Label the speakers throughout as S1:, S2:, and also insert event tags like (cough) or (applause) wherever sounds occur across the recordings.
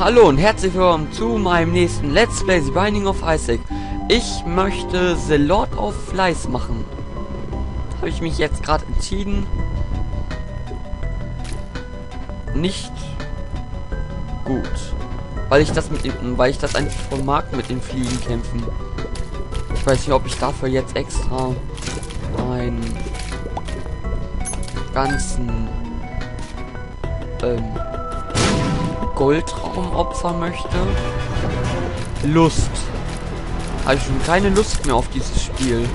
S1: Hallo und herzlich willkommen zu meinem nächsten Let's Play The Binding of Isaac. Ich möchte The Lord of Flies machen. Habe ich mich jetzt gerade entschieden. Nicht gut. Weil ich das mit den, weil ich das eigentlich voll mag mit den Fliegen kämpfen. Ich weiß nicht, ob ich dafür jetzt extra einen ganzen ähm, Goldraum opfern möchte. Lust. Habe ich schon keine Lust mehr auf dieses Spiel.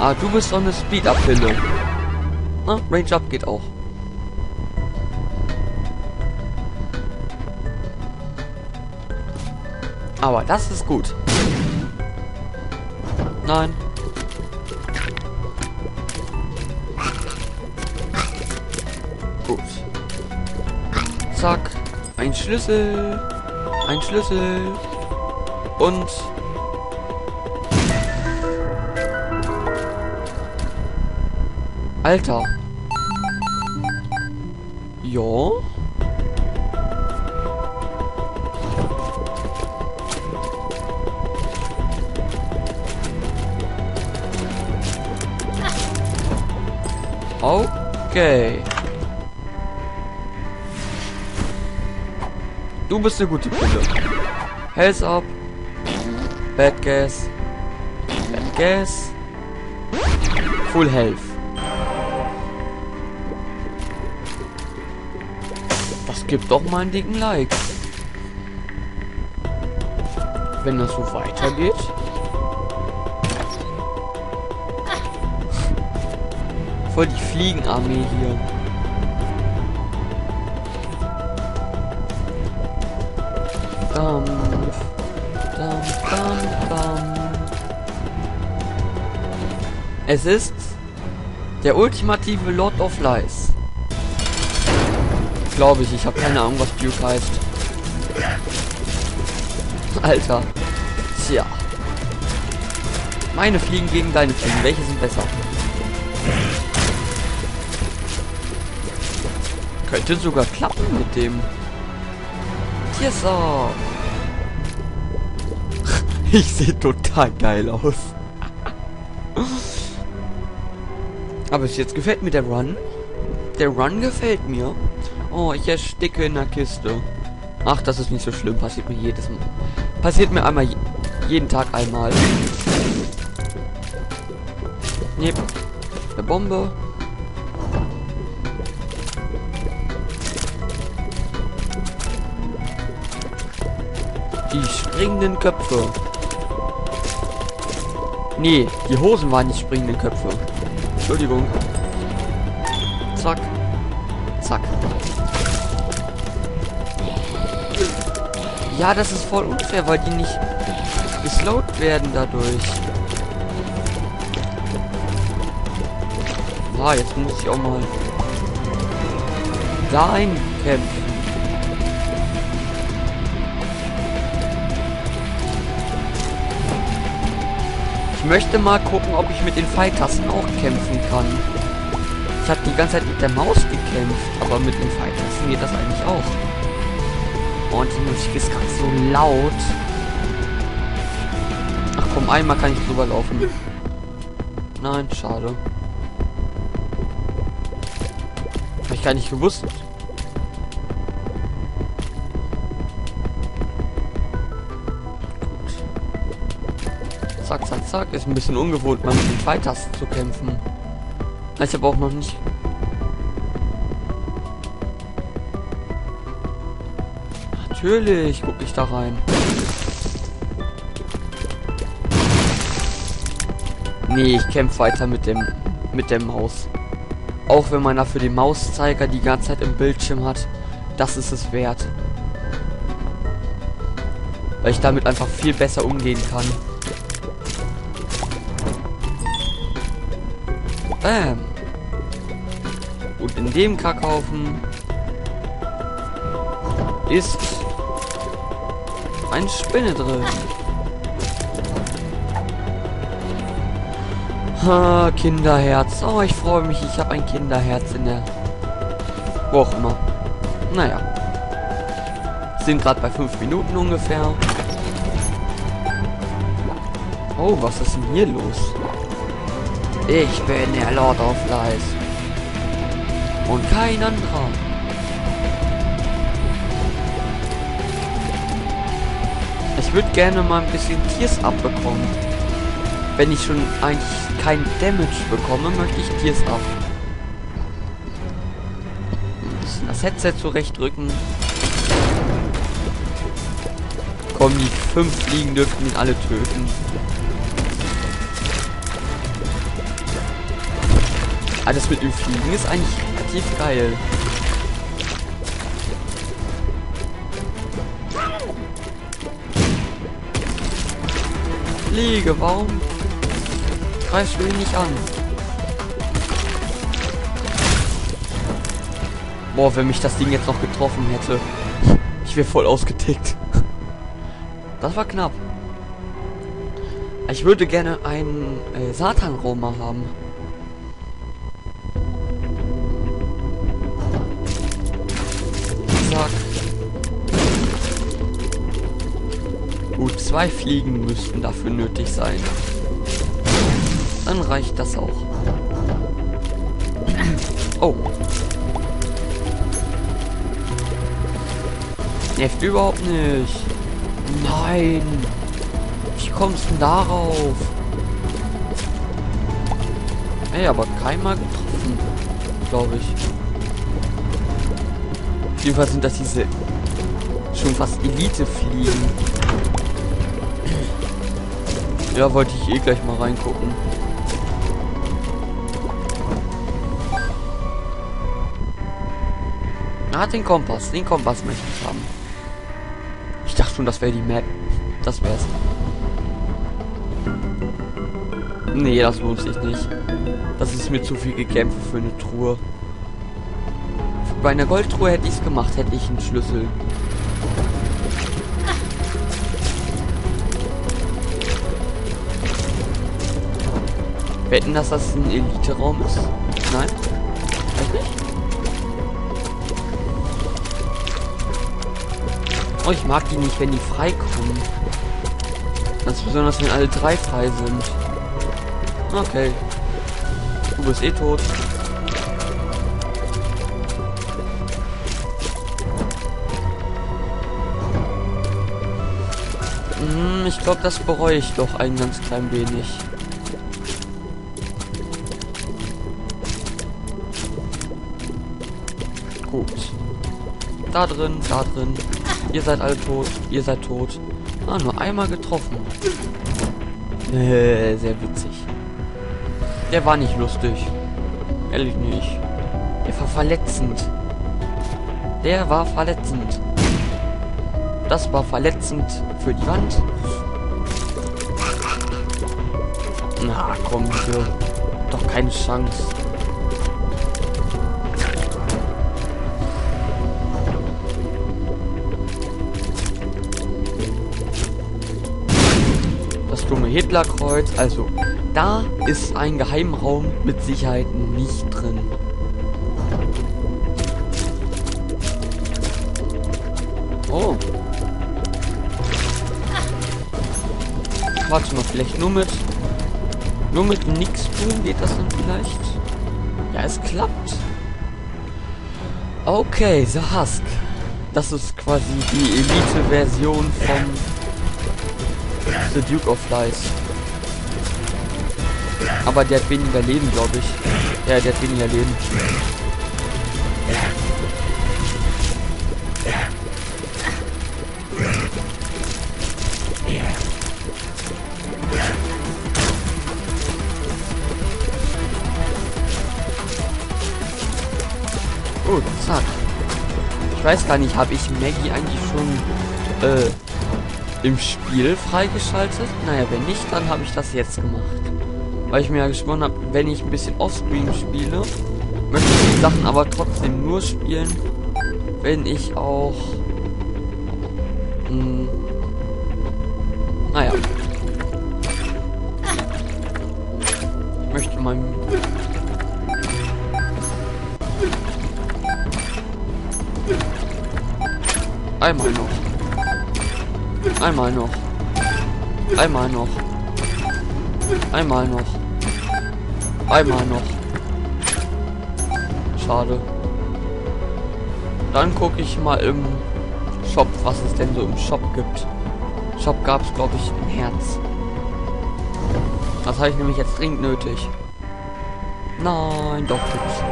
S1: Ah, du bist so eine Speed-Up-Pille. Na, Range-Up geht auch. Aber das ist gut. Nein. Ein Schlüssel. Ein Schlüssel. Und... Alter. Ja. Okay. Du bist eine gute Pille. Health up. Bad Gas. Bad Gas. Full Health. Das gibt doch mal einen dicken Like. Wenn das so weitergeht. Voll die Fliegenarmee hier. Dampf. Dampf, Dampf, Dampf. Es ist der ultimative Lord of Lies. Glaube ich, ich habe keine Ahnung, was Duke heißt. Alter. Tja. Meine Fliegen gegen deine Fliegen. Welche sind besser? Könnte sogar klappen mit dem. Tiersaw. Ich sehe total geil aus. Aber bis jetzt gefällt mir der Run. Der Run gefällt mir. Oh, ich ersticke in der Kiste. Ach, das ist nicht so schlimm. Passiert mir jedes Mal. Passiert mir einmal je jeden Tag einmal. Nee. Eine Bombe. Die springenden Köpfe. Nee, die Hosen waren die springenden Köpfe. Entschuldigung. Zack. Zack. Ja, das ist voll unfair, weil die nicht geslowt werden dadurch. Ah, jetzt muss ich auch mal dahin kämpfen. Ich möchte mal gucken, ob ich mit den Pfeiltasten auch kämpfen kann. Ich habe die ganze Zeit mit der Maus gekämpft, aber mit den Pfeiltasten geht das eigentlich auch. Und die Musik ist gerade so laut. Ach komm, einmal kann ich drüber laufen. Nein, schade. Hab ich gar nicht gewusst. Zack, zack, zack. Ist ein bisschen ungewohnt, mal mit den Pfeiltasten zu kämpfen. Ich habe auch noch nicht... Natürlich gucke ich da rein. Nee, ich kämpfe weiter mit dem mit der Maus. Auch wenn man dafür den Mauszeiger die ganze Zeit im Bildschirm hat, das ist es wert. Weil ich damit einfach viel besser umgehen kann. Bam. Und in dem Kackhaufen ist eine Spinne drin. Ha, Kinderherz. Oh, ich freue mich. Ich habe ein Kinderherz in der... Wo auch immer. Naja. Sind gerade bei 5 Minuten ungefähr. Oh, was ist denn hier los? Ich bin der Lord of Lies. Und kein anderer. Ich würde gerne mal ein bisschen Tiers abbekommen. Wenn ich schon eigentlich kein Damage bekomme, möchte ich Tiers ab. Das Headset zurechtrücken. Komm, die fünf Fliegen dürften ihn alle töten. Alles mit dem Fliegen ist eigentlich relativ geil. Fliege, warum greifst du ihn nicht an? Boah, wenn mich das Ding jetzt noch getroffen hätte. (laughs) Ich wäre voll ausgetickt. (laughs) Das war knapp. Ich würde gerne einen äh, Satan-Roma haben. Zwei Fliegen müssten dafür nötig sein. Dann reicht das auch. Oh. Nervt überhaupt nicht. Nein. Wie kommst du darauf? Ey, aber keinmal getroffen. Glaube ich. Jedenfalls sind das diese schon fast Elite-Fliegen. Ja, wollte ich eh gleich mal reingucken. Ah, den Kompass. Den Kompass möchte ich haben. Ich dachte schon, das wäre die Map. Das wär's. Nee, das lohnt sich nicht. Das ist mir zu viel gekämpft für eine Truhe. Bei einer Goldtruhe hätte ich es gemacht, hätte ich einen Schlüssel. Wetten, dass das ein Elite-Raum ist? Nein? Oh, ich mag die nicht, wenn die frei kommen. Ganz besonders, wenn alle drei frei sind. Okay. Du bist eh tot. Hm, ich glaube, das bereue ich doch ein ganz klein wenig. Gut. Da drin, da drin. Ihr seid alle tot. Ihr seid tot. Ah, nur einmal getroffen. Äh, sehr witzig. Der war nicht lustig. Ehrlich nicht. Der war verletzend. Der war verletzend. Das war verletzend für die Wand. Na komm, bitte. Doch keine Chance. Hitlerkreuz. Also, da ist ein Geheimraum mit Sicherheit nicht drin. Oh. Warte mal, vielleicht nur mit... Nur mit nix tun geht das dann vielleicht? Ja, es klappt. Okay, The Husk. Das ist quasi die Elite-Version von The Duke of Lies. Aber der hat weniger Leben, glaube ich. Ja, der hat weniger Leben. Gut, zack. Ich weiß gar nicht, habe ich Maggie eigentlich schon äh, im Spiel freigeschaltet? Naja, wenn nicht, dann habe ich das jetzt gemacht. Weil ich mir ja geschworen habe, wenn ich ein bisschen offscreen spiele, möchte ich die Sachen aber trotzdem nur spielen, wenn ich auch... Mh, hm, naja. Ich möchte mal Einmal noch. Einmal noch. Einmal noch. Einmal noch. Einmal noch. Schade. Dann gucke ich mal im Shop, was es denn so im Shop gibt. Shop gab es, glaube ich, im Herz. Das habe ich nämlich jetzt dringend nötig. Nein, doch gibt's.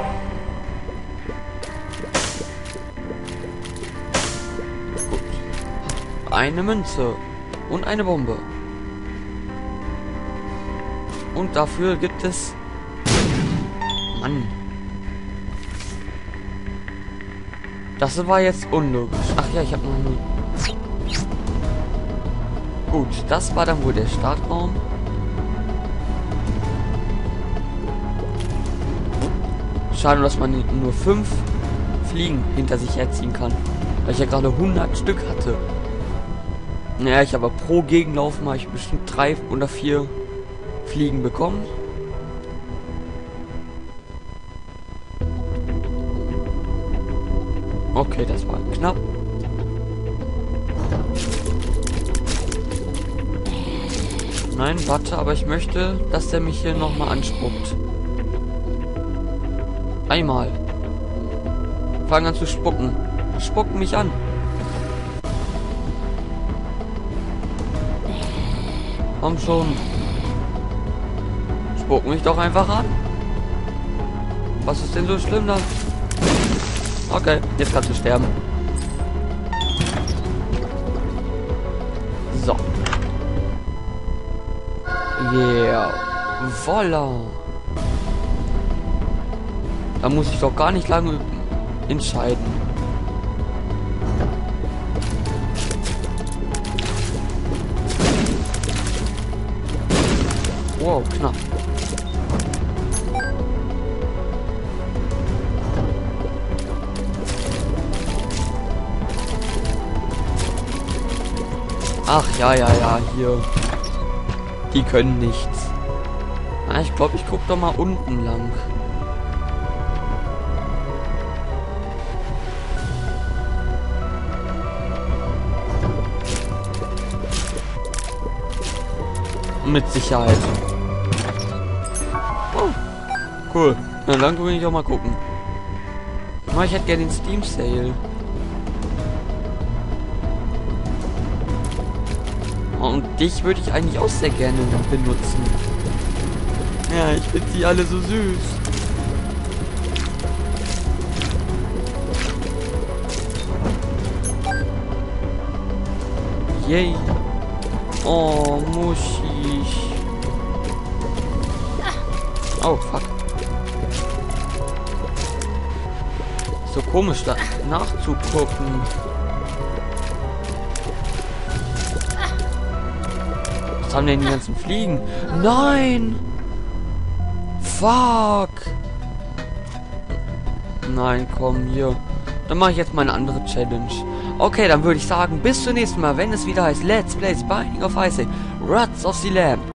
S1: Eine Münze und eine Bombe. Und dafür gibt es... Mann. Das war jetzt unlogisch. Ach ja, ich habe noch nie... Gut, das war dann wohl der Startraum. Schade, dass man nur fünf Fliegen hinter sich herziehen kann. Weil ich ja gerade 100 Stück hatte. Naja, ich aber pro Gegenlauf mal ich bestimmt drei oder vier Fliegen bekommen. Okay, das war knapp. Nein, warte, aber ich möchte, dass der mich hier nochmal anspuckt. Einmal. Fang an zu spucken. Spuck mich an. Komm schon. Spuck mich doch einfach an. Was ist denn so schlimm da? Okay, jetzt kannst du sterben. So. Yeah. Voila. Da muss ich doch gar nicht lange entscheiden. Wow, knapp. Ach ja, ja, ja, hier. Die können nichts. Na, ich glaube, ich guck doch mal unten lang. Mit Sicherheit. Oh, cool. Na dann will ich auch mal gucken. Oh, ich hätte gerne den Steam Sale. Und dich würde ich eigentlich auch sehr gerne benutzen. Ja, ich finde sie alle so süß. Yay. Oh, Muschi. Oh, fuck. So komisch, nachzugucken. Was haben denn die ganzen Fliegen? Nein! Fuck! Nein, komm, hier. Dann mache ich jetzt mal eine andere Challenge. Okay, dann würde ich sagen, bis zum nächsten Mal, wenn es wieder heißt Let's Play Binding of Isaac, Ruts of the Lamb.